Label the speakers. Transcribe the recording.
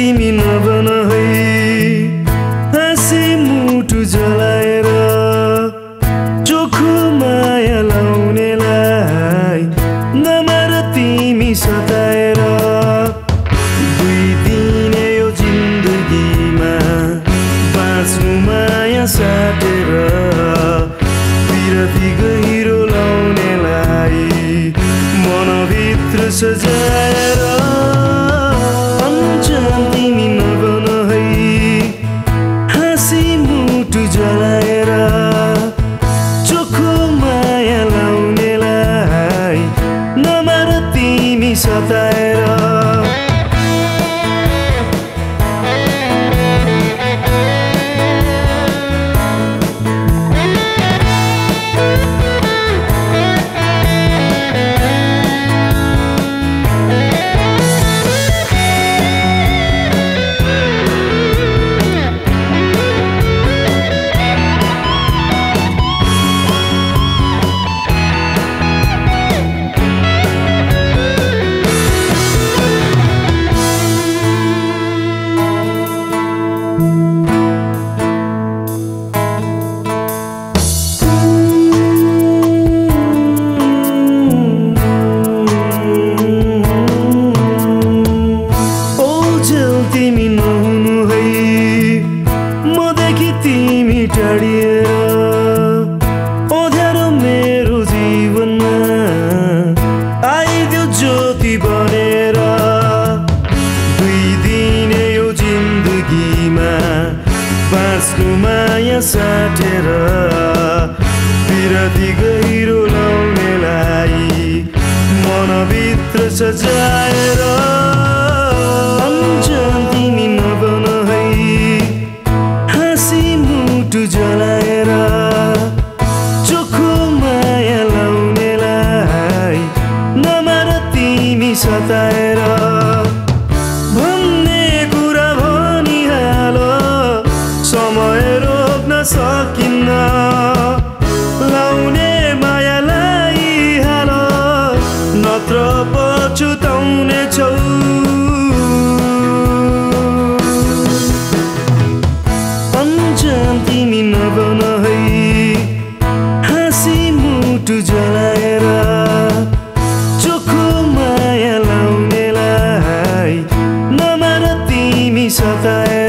Speaker 1: तिमी नबन है। हाँसी मुटु जलाएर चोखो माया लाउनेलाई नमार तिमी सताएर। दुई दिने यो जिन्दगीमा बाँच्नु माया साथ better आफ्नो माया साटेर विरती गहिरो लाउनेलाई मनभित्र सजाएर मुटु जलाएर चोखो माया लाउनेलाई नमान तिमी सताए